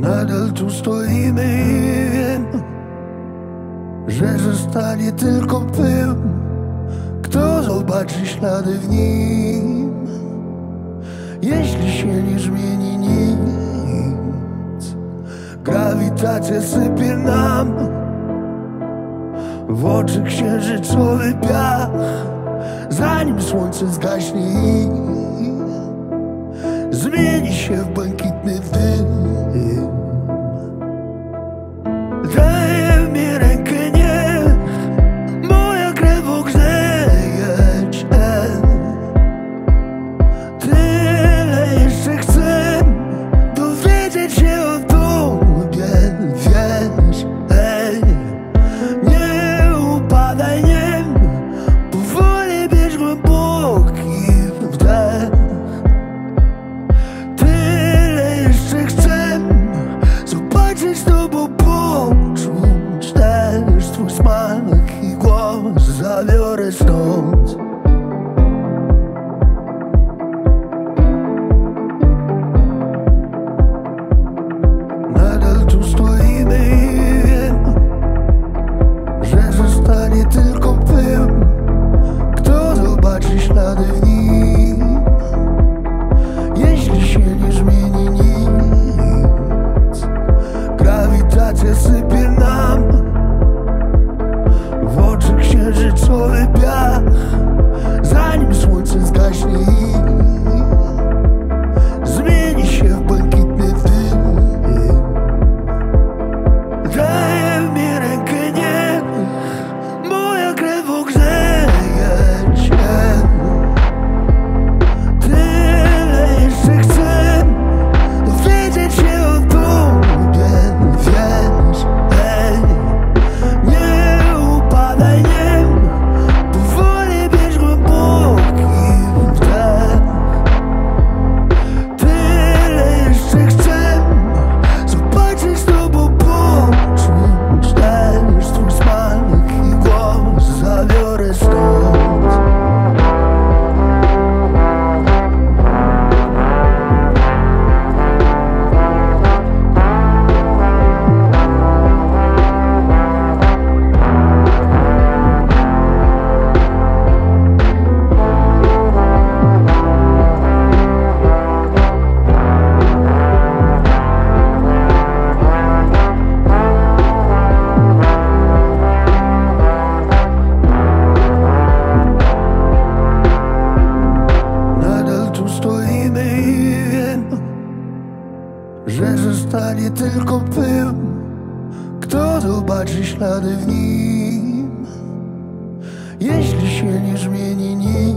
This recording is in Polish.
Nadal tu stoimy i wiem, że zostanie tylko pył. Kto zobaczy ślady w nim, jeśli się nie zmieni nic? Grawitacja sypie nam w oczy księżycowy piach, zanim słońce zgaśnie i zmieni się w błękitny Zabiorę stąd. Nadal tu stoimy i wiem Że zostanie tylko pył Kto zobaczy ślady w nim że zostanie tylko pył. Kto zobaczy ślady w nim, jeśli się nie zmieni nic?